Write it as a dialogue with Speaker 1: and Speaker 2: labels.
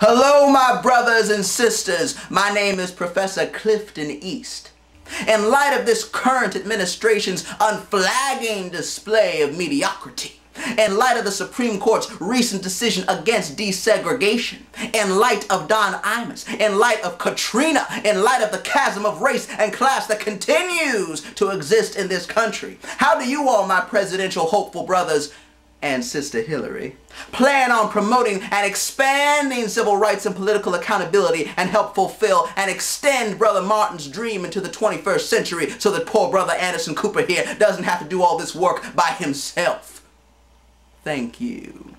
Speaker 1: Hello, my brothers and sisters. My name is Professor Clifton East. In light of this current administration's unflagging display of mediocrity, in light of the Supreme Court's recent decision against desegregation, in light of Don Imus, in light of Katrina, in light of the chasm of race and class that continues to exist in this country, how do you all, my presidential hopeful brothers, and Sister Hillary plan on promoting and expanding civil rights and political accountability and help fulfill and extend Brother Martin's dream into the 21st century so that poor Brother Anderson Cooper here doesn't have to do all this work by himself. Thank you.